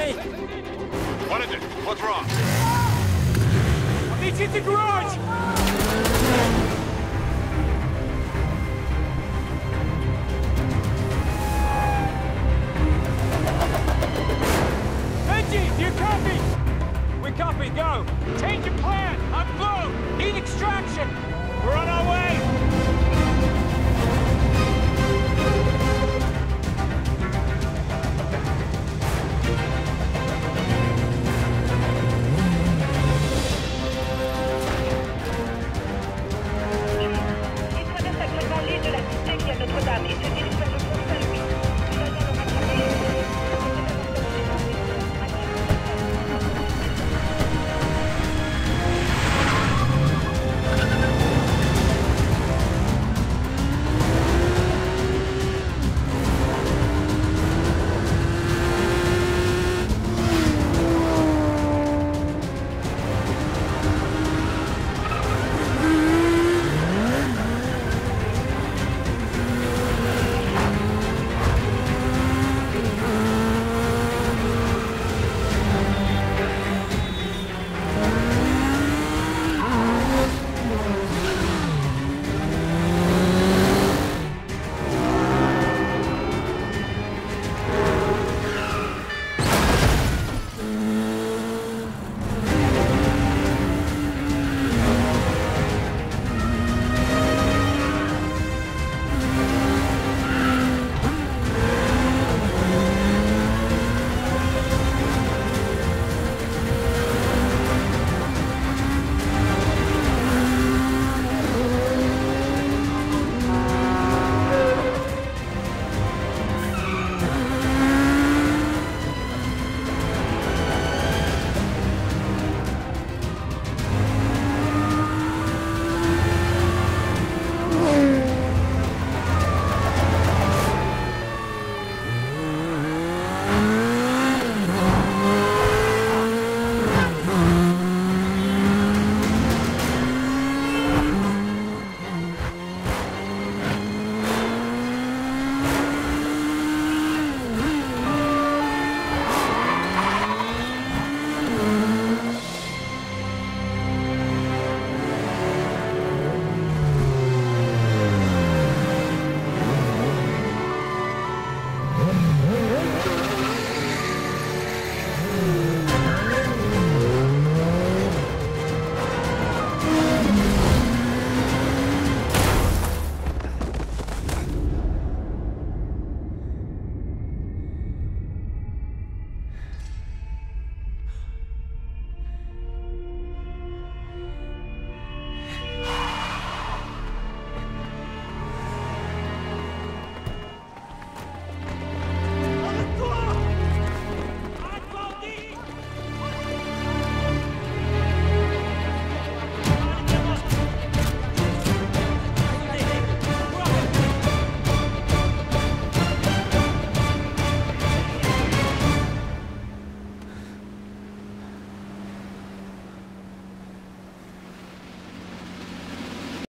me! What is it? What's wrong? I'll you at the garage! Benji, do you copy? We copy, go. Change of plan. I'm blue. Need extraction. We're on our way.